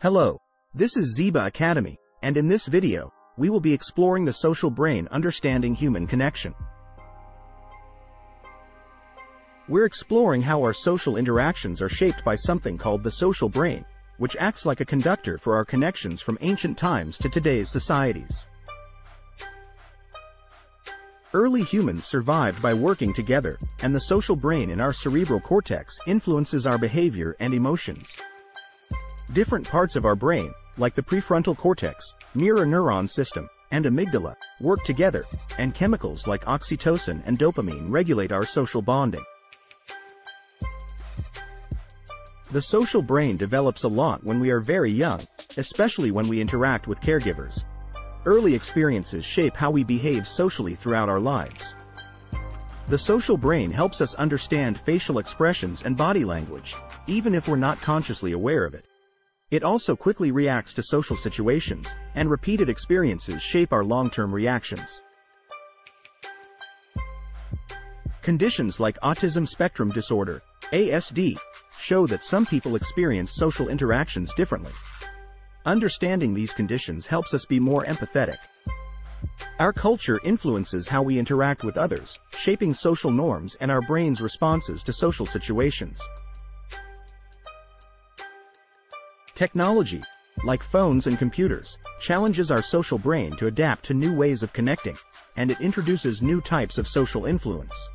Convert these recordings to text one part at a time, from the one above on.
Hello, this is Zeba Academy, and in this video, we will be exploring the social brain understanding human connection. We're exploring how our social interactions are shaped by something called the social brain, which acts like a conductor for our connections from ancient times to today's societies. Early humans survived by working together, and the social brain in our cerebral cortex influences our behavior and emotions. Different parts of our brain, like the prefrontal cortex, mirror neuron system, and amygdala, work together, and chemicals like oxytocin and dopamine regulate our social bonding. The social brain develops a lot when we are very young, especially when we interact with caregivers. Early experiences shape how we behave socially throughout our lives. The social brain helps us understand facial expressions and body language, even if we're not consciously aware of it. It also quickly reacts to social situations, and repeated experiences shape our long-term reactions. Conditions like autism spectrum disorder, ASD, show that some people experience social interactions differently. Understanding these conditions helps us be more empathetic. Our culture influences how we interact with others, shaping social norms and our brain's responses to social situations. Technology, like phones and computers, challenges our social brain to adapt to new ways of connecting, and it introduces new types of social influence.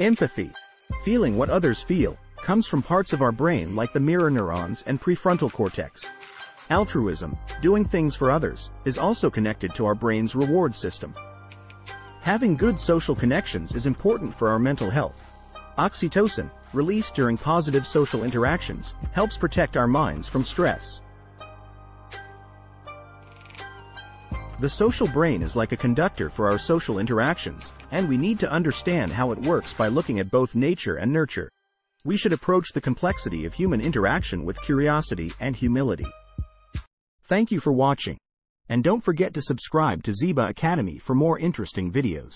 Empathy, feeling what others feel, comes from parts of our brain like the mirror neurons and prefrontal cortex. Altruism, doing things for others, is also connected to our brain's reward system. Having good social connections is important for our mental health. Oxytocin, released during positive social interactions, helps protect our minds from stress. The social brain is like a conductor for our social interactions, and we need to understand how it works by looking at both nature and nurture. We should approach the complexity of human interaction with curiosity and humility. Thank you for watching. And don't forget to subscribe to Zeba Academy for more interesting videos.